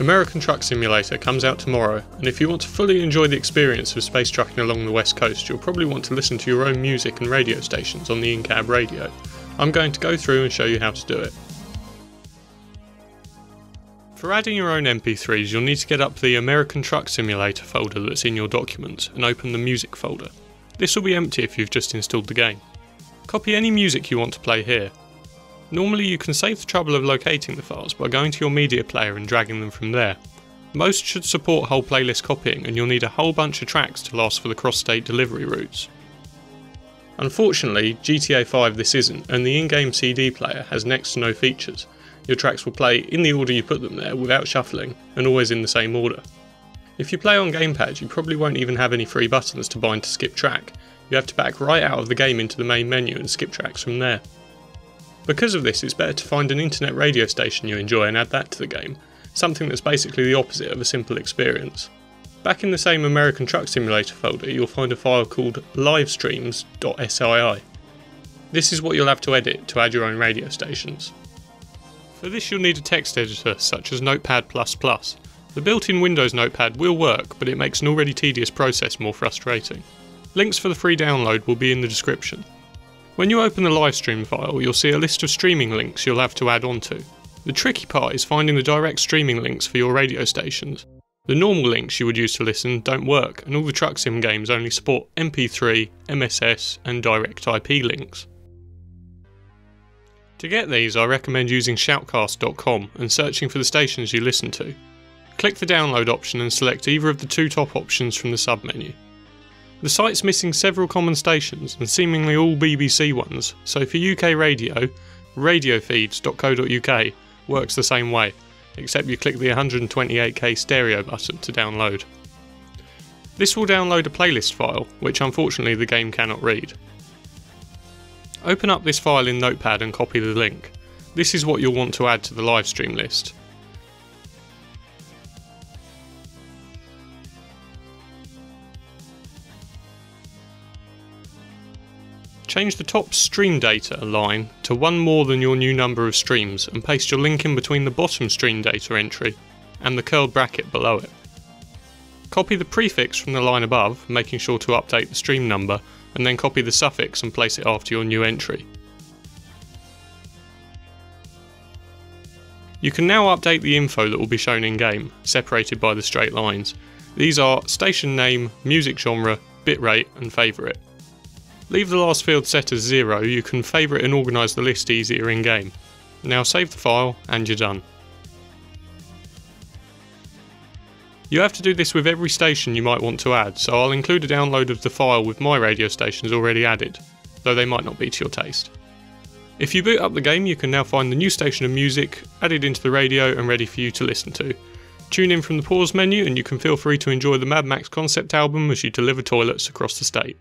American Truck Simulator comes out tomorrow, and if you want to fully enjoy the experience of space trucking along the west coast, you'll probably want to listen to your own music and radio stations on the in-cab radio. I'm going to go through and show you how to do it. For adding your own MP3s, you'll need to get up the American Truck Simulator folder that's in your documents and open the music folder. This will be empty if you've just installed the game. Copy any music you want to play here, Normally you can save the trouble of locating the files by going to your media player and dragging them from there. Most should support whole playlist copying and you'll need a whole bunch of tracks to last for the cross-state delivery routes. Unfortunately, GTA 5 this isn't, and the in-game CD player has next to no features. Your tracks will play in the order you put them there without shuffling, and always in the same order. If you play on gamepad, you probably won't even have any free buttons to bind to skip track. You have to back right out of the game into the main menu and skip tracks from there. Because of this, it's better to find an internet radio station you enjoy and add that to the game, something that's basically the opposite of a simple experience. Back in the same American Truck Simulator folder, you'll find a file called livestreams.sii. This is what you'll have to edit to add your own radio stations. For this you'll need a text editor such as Notepad++. The built-in Windows Notepad will work, but it makes an already tedious process more frustrating. Links for the free download will be in the description. When you open the livestream file, you'll see a list of streaming links you'll have to add onto. The tricky part is finding the direct streaming links for your radio stations. The normal links you would use to listen don't work, and all the truck sim games only support MP3, MSS, and direct IP links. To get these, I recommend using shoutcast.com and searching for the stations you listen to. Click the download option and select either of the two top options from the submenu. The site's missing several common stations and seemingly all BBC ones, so for UK radio, radiofeeds.co.uk works the same way, except you click the 128k stereo button to download. This will download a playlist file, which unfortunately the game cannot read. Open up this file in Notepad and copy the link. This is what you'll want to add to the livestream list. Change the top stream data line to one more than your new number of streams and paste your link in between the bottom stream data entry and the curled bracket below it. Copy the prefix from the line above, making sure to update the stream number, and then copy the suffix and place it after your new entry. You can now update the info that will be shown in game, separated by the straight lines. These are station name, music genre, bitrate, and favourite. Leave the last field set as 0, you can favourite and organise the list easier in game. Now save the file and you're done. You have to do this with every station you might want to add, so I'll include a download of the file with my radio stations already added, though they might not be to your taste. If you boot up the game, you can now find the new station of music added into the radio and ready for you to listen to. Tune in from the pause menu and you can feel free to enjoy the Mad Max concept album as you deliver toilets across the state.